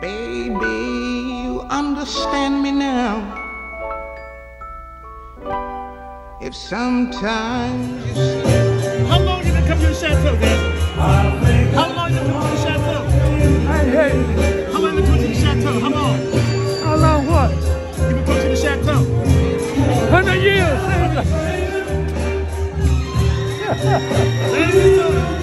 Baby, you understand me now. If sometimes you see How long did it come to the Chateau Dad? How long did it come to the Chateau? I heard you. How long did it come to the Chateau? How long? How long what? You been going to the Chateau? Hundred years! Ladies and gentlemen.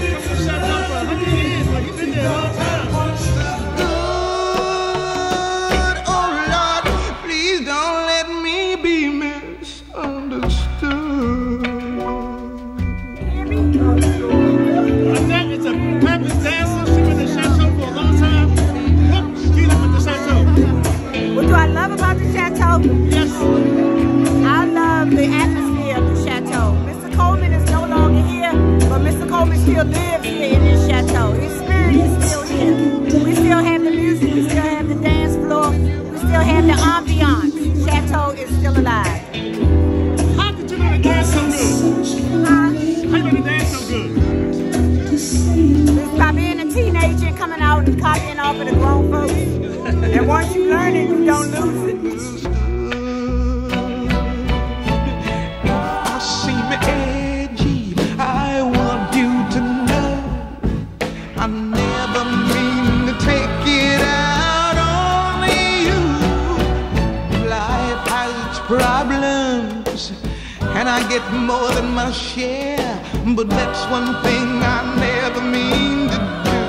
and I get more than my share. But that's one thing I never mean to do,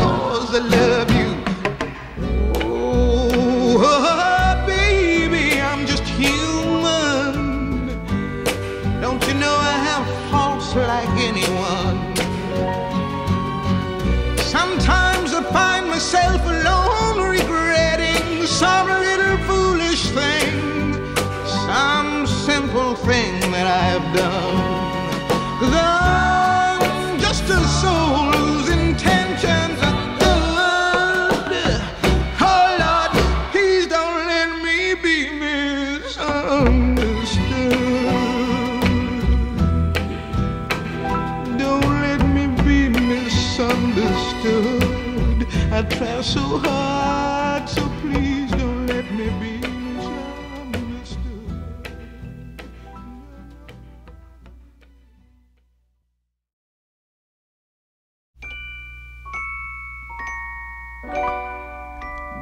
cause I love you. Oh, oh baby, I'm just human. Don't you know I have faults like anyone? Sometimes I find myself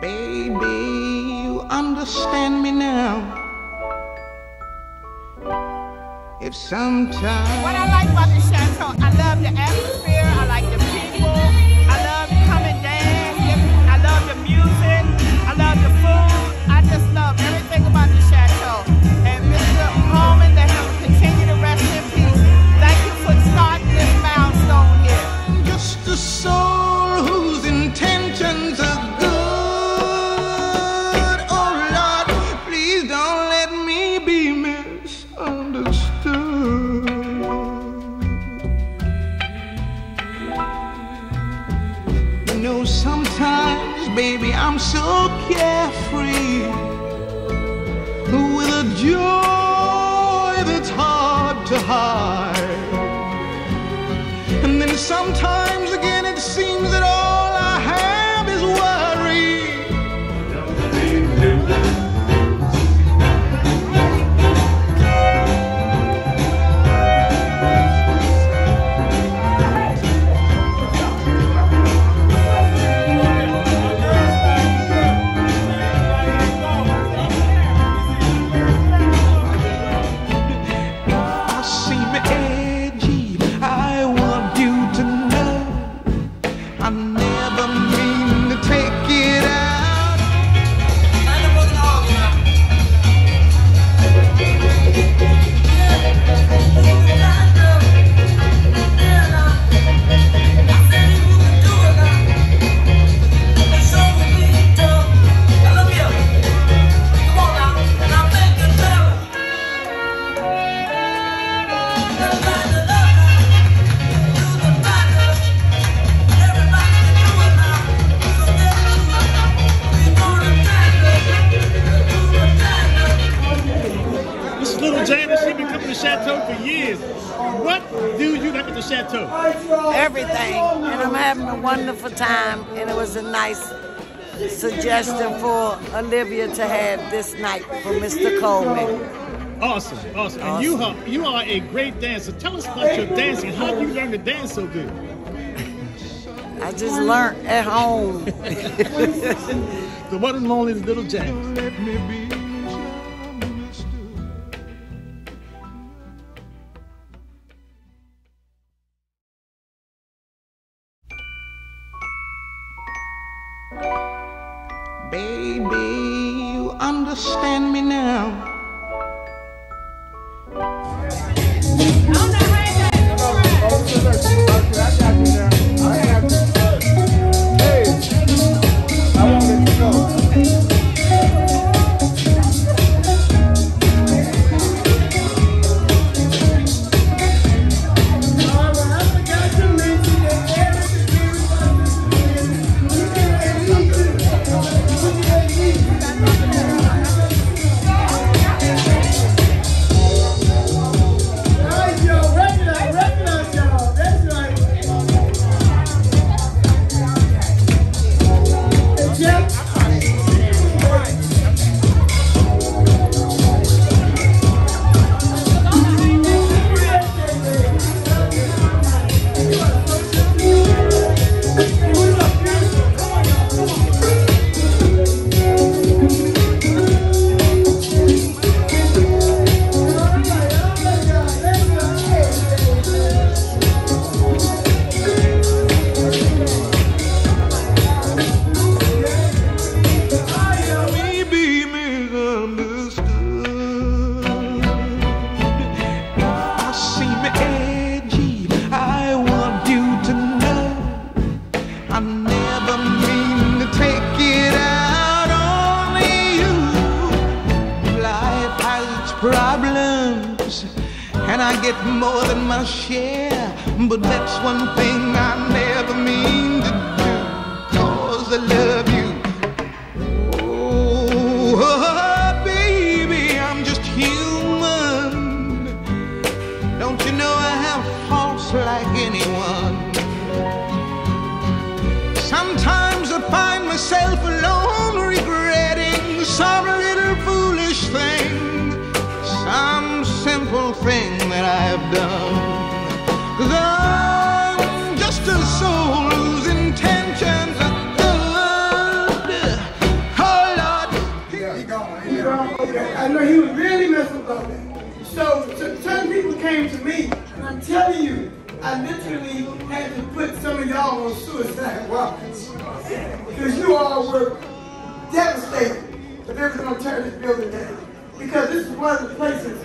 Baby, you understand me now. If sometimes. What I like about this chanson, I love the atmosphere. sometimes chateau? everything. And I'm having a wonderful time. And it was a nice suggestion for Olivia to have this night for Mr. Coleman. Awesome, awesome. And you are you are a great dancer. Tell us about your dancing. How did you learn to dance so good? I just learned at home. The one and only Little James. Certain people came to me, and I'm telling you, I literally had to put some of y'all on suicide watch. Because you all were devastated that they were going to tear this building down. Because this is one of the places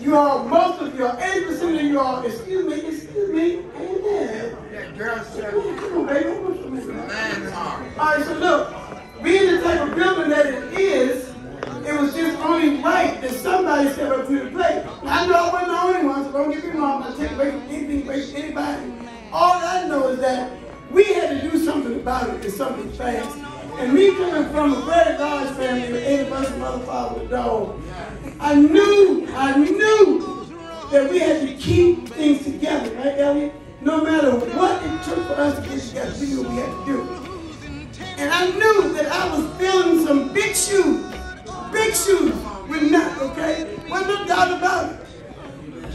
you all, most of you all, 80% of you all, excuse me, excuse me, amen. Come on, baby, what's the matter? All right, so look, being the type of building that it is, it was just only right that somebody step up to the plate. I know I wasn't the only one, so don't get me wrong, I'm not away from anything away from anybody. All I know is that we had to do something about it and something fast. And me coming from a very large family with eight of us, a mother, father, with dog, I knew, I knew that we had to keep things together, right, Elliot? No matter what it took for us to get together, we knew we had to do. And I knew that I was filling some big shoes, big shoes with nothing, okay? Wasn't no doubt about it.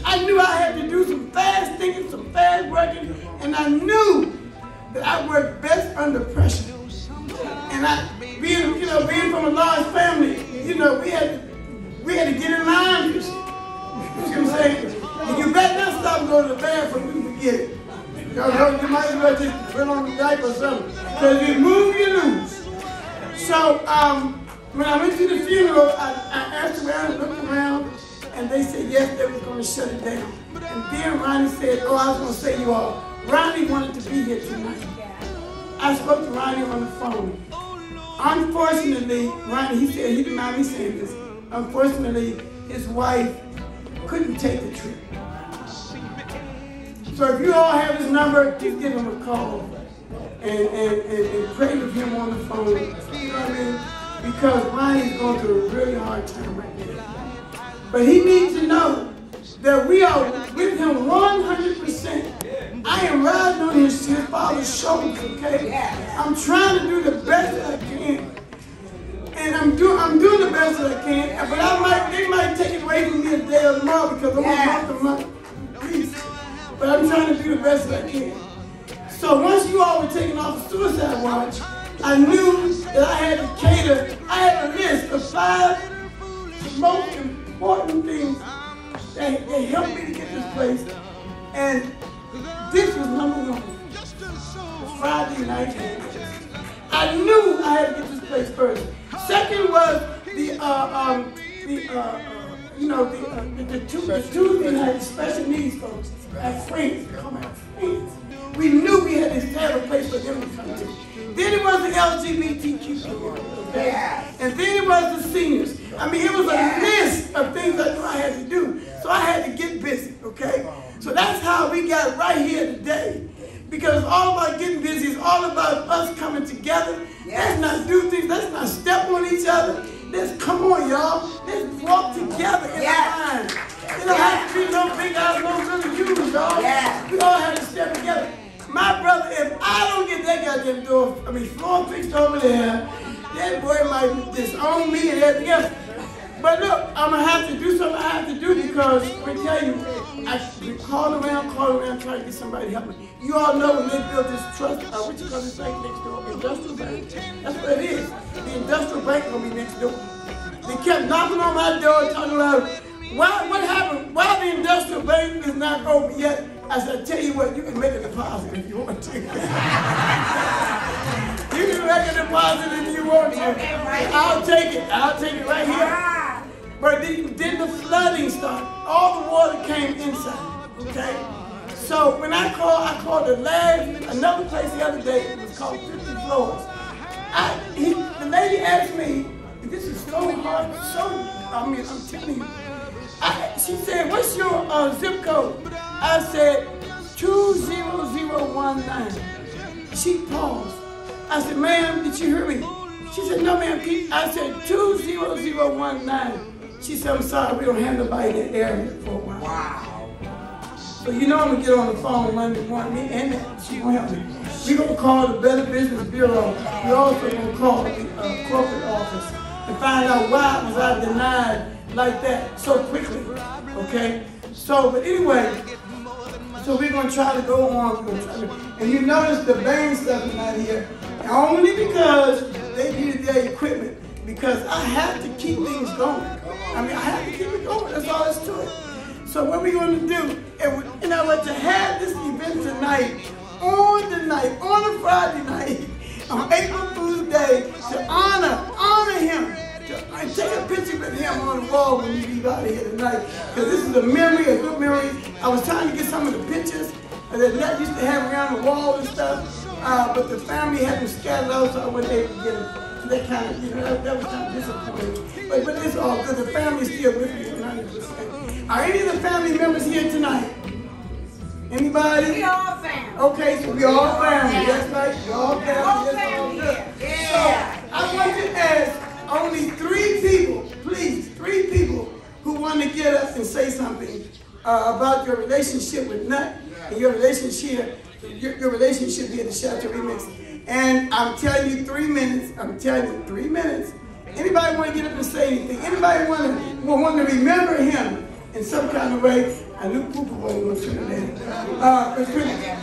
I knew I had to do some fast thinking, some fast working, and I knew that I worked best under pressure. And I, being, you know, being from a large family, you know, we had to, we had to get in line. You see what I'm saying? And you better not stop and go to the bathroom, you forget it. You, know, you might as well just put on the diaper or something. Because you move, you lose. So, um, when I went to the funeral, I, I asked around and looked around, and they said yes, they was going to shut it down. And then Ronnie said, oh, I was going to say you all, Ronnie wanted to be here tonight. I spoke to Ronnie on the phone. Unfortunately, Ronnie, he said, he didn't mind me saying this. Unfortunately, his wife couldn't take the trip. So if you all have his number, just give him a call and, and, and, and pray with him on the phone. You know what I mean? Because Ryan is going through a really hard time right now. But he needs to know that we are with him 100%. I am riding on his, his father's shoulders, okay? I'm trying to do the best that I can. And I'm doing I'm doing the best that I can, but I might they might take it away from me today or tomorrow because I'm gonna the month. Please. But I'm trying to do the best that I can. So once you all were taking off the suicide watch, I knew that I had to cater, I had a list of five most important things that, that helped me to get this place. And this was number one. Friday night. I knew I had to get this place first. Second was the uh, um the uh, uh you know the uh, the, the, two, the Tuesday night special needs folks at Friends. Come Friends. We knew we had this a place for them to. Then it was the LGBTQ? And then it was the seniors. I mean, it was a list of things I knew I had to do. So I had to get busy, okay? So that's how we got right here today. Because all about getting busy. It's all about us coming together. Let's not do things. Let's not step on each other. Let's come on, y'all. Let's walk together in Yes. a line. It don't have to be no big eyes, no little U's, y'all. Yes. We all have to step together. My brother, if I that goddamn door, I mean, floor fixed over there, that boy might disown me and everything else. But look, I'm gonna have to do something I have to do because I tell you, I've been around, calling around, trying to get somebody to help me. You all know when they built this trust, uh, what you call this bank next door, industrial bank. That's what it is. The industrial bank gonna be next door. They kept knocking on my door, talking about why, what happened? Why the industrial bank is not open yet? I said, tell you what, you can make a deposit if you want to. you can make a deposit if you want to. I'll take it. I'll take it right here. Ah. But then, then the flooding started. All the water came inside. Okay? So when I called, I called the last, another place the other day, it was called 50 Floors. I, he, the lady asked me, if this is so hard, so, I mean, I'm telling you. I, she said, what's your uh, zip code? I said, 20019. She paused. I said, ma'am, did you hear me? She said, no, ma'am. I said, 20019. She said, I'm sorry, we don't have nobody in that area for a while. Wow. So you know I'm gonna get on the phone Monday morning, me and that, she gonna help me. We gonna call the Better Business Bureau. We also gonna call the uh, corporate office and find out why was I denied like that so quickly, okay? So, but anyway, so we're gonna try to go on. To- And you notice the band stuff is not here, only because they needed their equipment. Because I have to keep things going. I mean, I have to keep it going. That's all there's to it. So what we're gonna do, and we, you know what, to have this event tonight, on the night, on a Friday night, on April Fool's Day, to honor, honor him, to and take a picture with him on the wall when you leave out of here tonight. Because this is a memory, a good memory. I was trying to get some of the pictures that Nat used to have around the wall and stuff, uh, but the family had them scattered out, so I wasn't able to get them. So that kind of, you know, that, that was kind of disappointing. But, but it's all good. The family's still with me 100%. Are any of the family members here tonight? Anybody? We all family. Okay, so we all family. That's right. We all family. All That's all family good. Yeah. So I want to ask only three people, please, three people who want to get up and say something uh, about your relationship with Nut and your relationship, your, your relationship here at the Chateau Remix. And I'm telling you, three minutes. I'm telling you, three minutes. Anybody want to get up and say anything? Anybody want to want to remember him in some kind of way? I knew Poopa wasn't going to turn it in. Uh,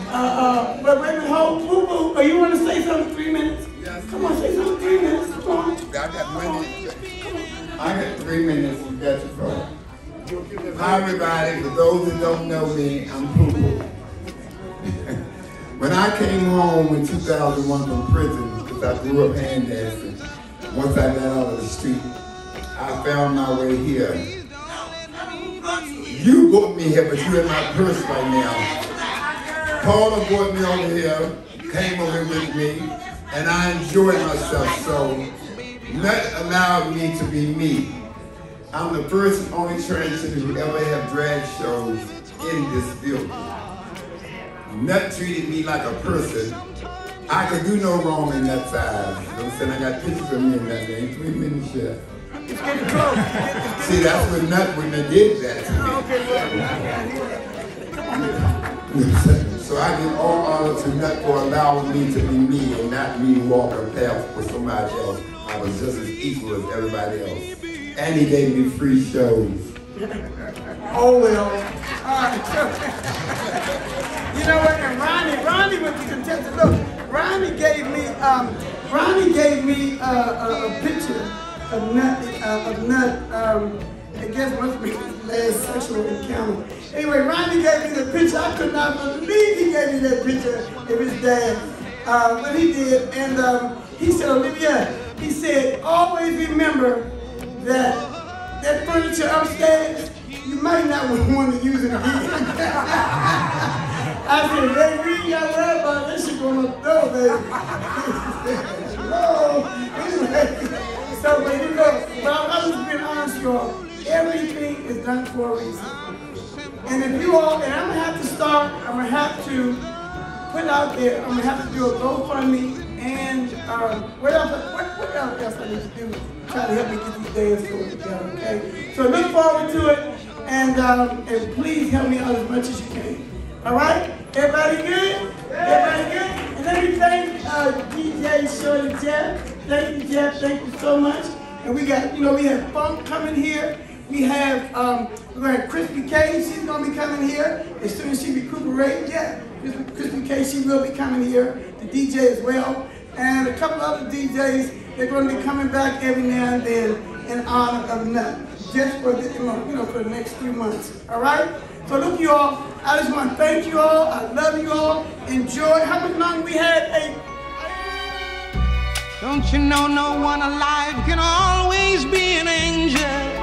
uh, uh, but wait a Poopa, oh, you want to say something? Come on, say something. Three minutes. Come on. I got minutes. I got three minutes. You got your phone. Hi, everybody. For those that don't know me, I'm Poo When I came home in 2001 from prison, because I grew up hand dancing, once I got out of the street, I found my way here. You brought me here, but you're in my purse right now. Paula brought me over here, came over with me, and I enjoyed myself so. That allowed me to be me. I'm the first and only transgender who ever have drag shows in this building. Nut treated me like a person. I could do no wrong in that side. You know what I'm saying? I got pictures of me in that name, three minutes chef. It's getting close. See, that's when Nut when they did that to me. Okay, well, So I give all honor to Nut for allowing me to be me and not me walk a path for somebody else. I was just as equal as everybody else. And he gave me free shows. Oh well. Right. you know what? And Ronnie, Ronnie was the contestant. Look, Ronnie gave me, um, Ronnie gave me uh, a, a picture of Nut, uh, of Nut. Um, I guess must be his last sexual encounter. Anyway, Ronnie gave me the picture. I could not believe he gave me that picture of his dad. Uh, but he did, and um, he said, Olivia, he said, always remember that that furniture upstairs, you might not want to use it again. I said, baby, you got worry about this shit going on the baby. no. Anyway, so, but you know, but I'm just being honest, y'all. Done for a reason. And if you all, and I'm gonna have to start, I'm gonna have to put out there, I'm gonna have to do a GoFundMe and um, what else? What, what else I need to do? Try to help me get these dance stores together. Okay. So look forward to it, and um, and please help me out as much as you can. All right. Everybody good? Everybody good? And let me thank uh, DJ Shorty Jeff. Thank you, Jeff. Thank you so much. And we got, you know, we have Funk coming here. We have, um, we're to have Crispy K. She's to be coming here as soon as she recuperates. Yeah, Crispy, K, she will be coming here. The DJ as well. And a couple other DJs, they're going to be coming back every now and then in honor of Nut. Just for the, you know, for the next few months. All right? So look, you all, I just want to thank you all. I love you all. Enjoy. How much longer we had? A Don't you know no one alive can always be an angel?